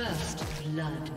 First blood.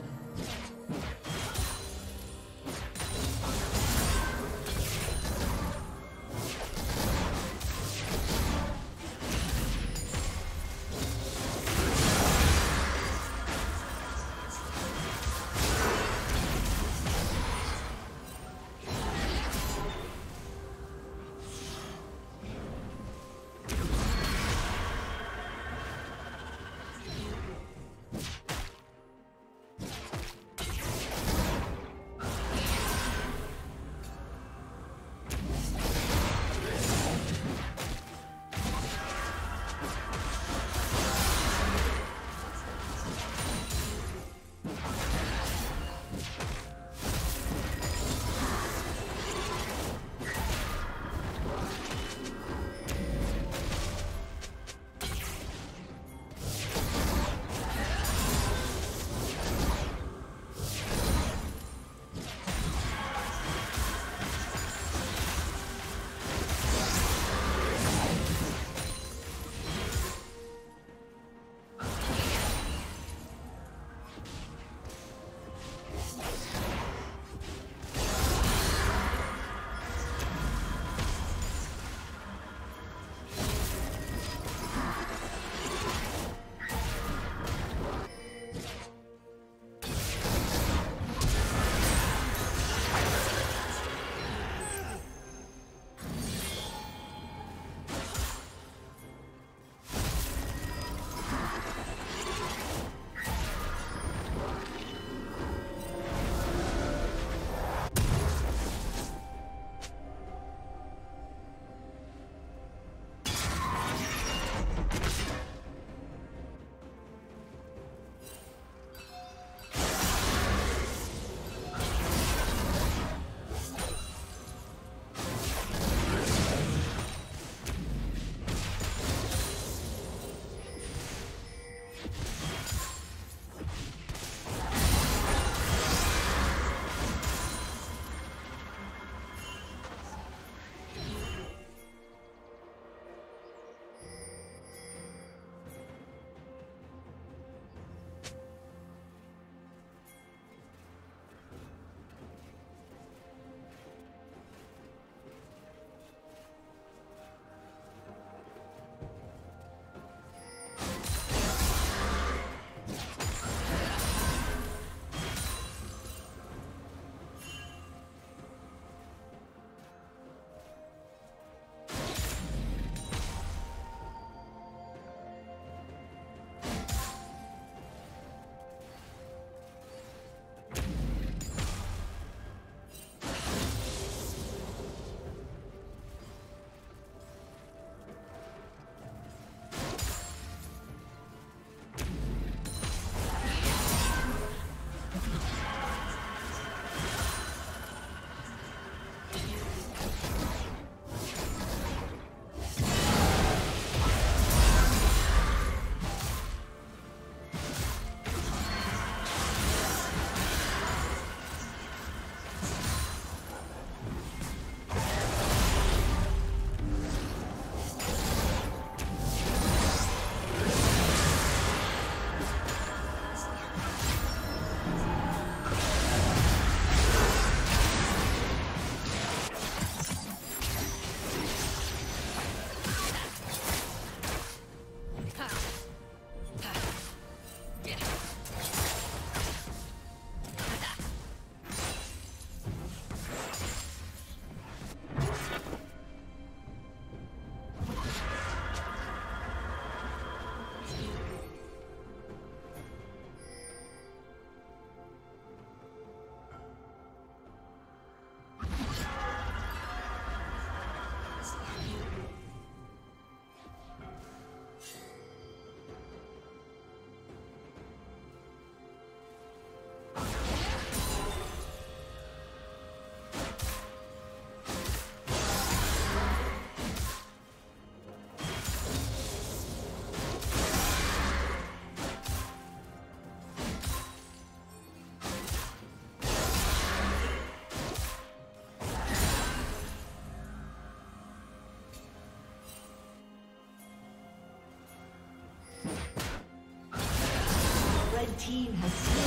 Team has slain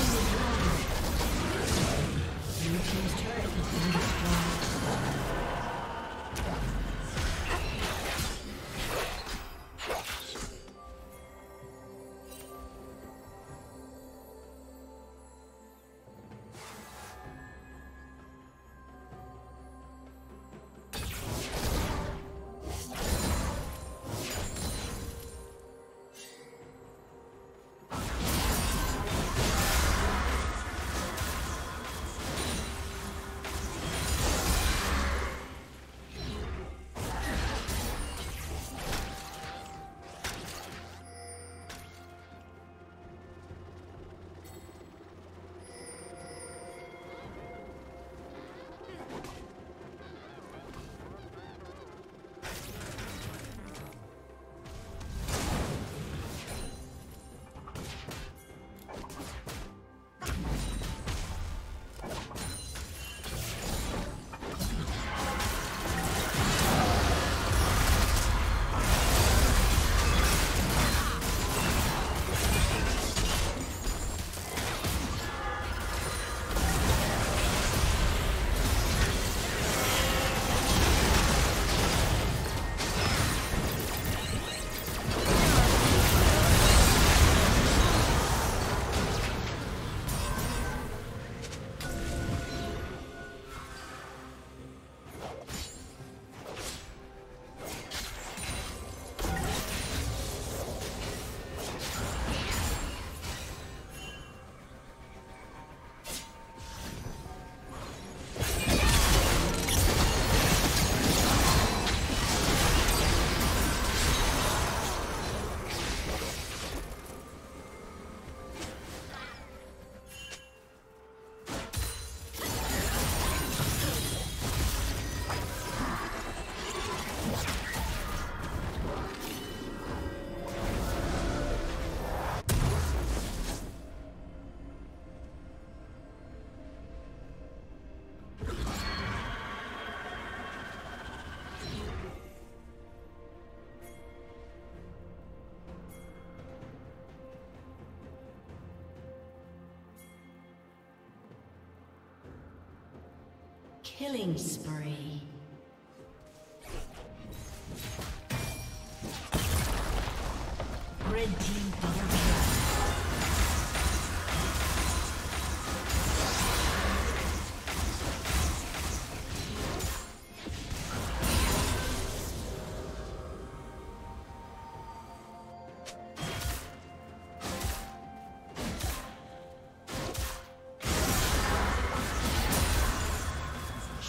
Killing spree.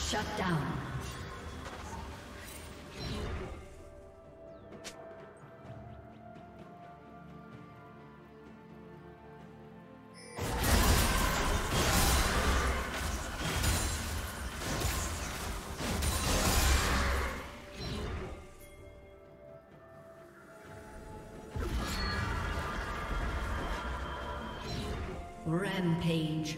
Shut down. Rampage.